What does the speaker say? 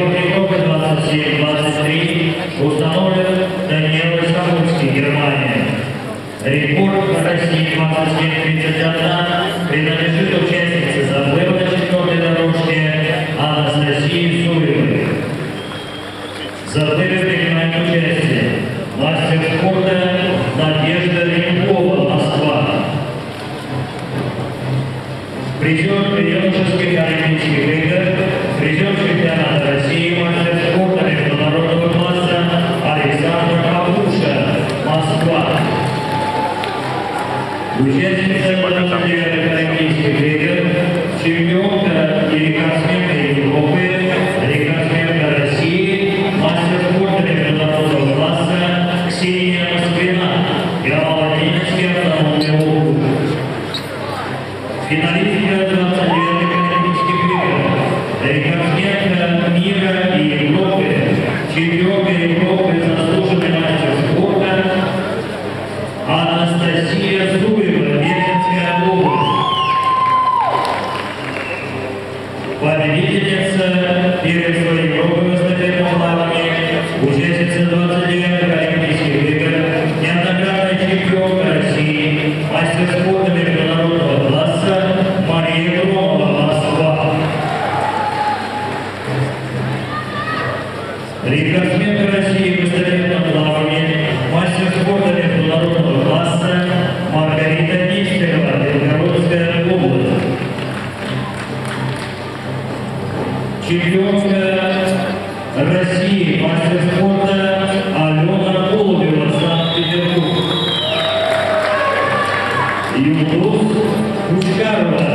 27-23 установлен Даниил Стамбульский, Германия. Рекорд России 27-31 принадлежит участнице заплыва на четвертой дорожке Анастасии Суевой. В заплыве принимает участие мастер спорта Участница Паралимпийских игр, чемпионка и рекордсменка Европы, рекордсменка России, мастер спорта международного класса Ксения Москвина, Ярославский автономный округ. Финалистка 29 Олимпийских игр, рекордсменка мира и Европы, чемпионка победительница первенства Европы в эстафете плавания, участница 29 Олимпийских игр, неоднократная чемпионка России, мастер спорта международного класса Мария Громова Москва. Рекордсменка России чемпионка России по спорта Алена Голубева, Санкт-Петербург. Юлдус Кучкарова.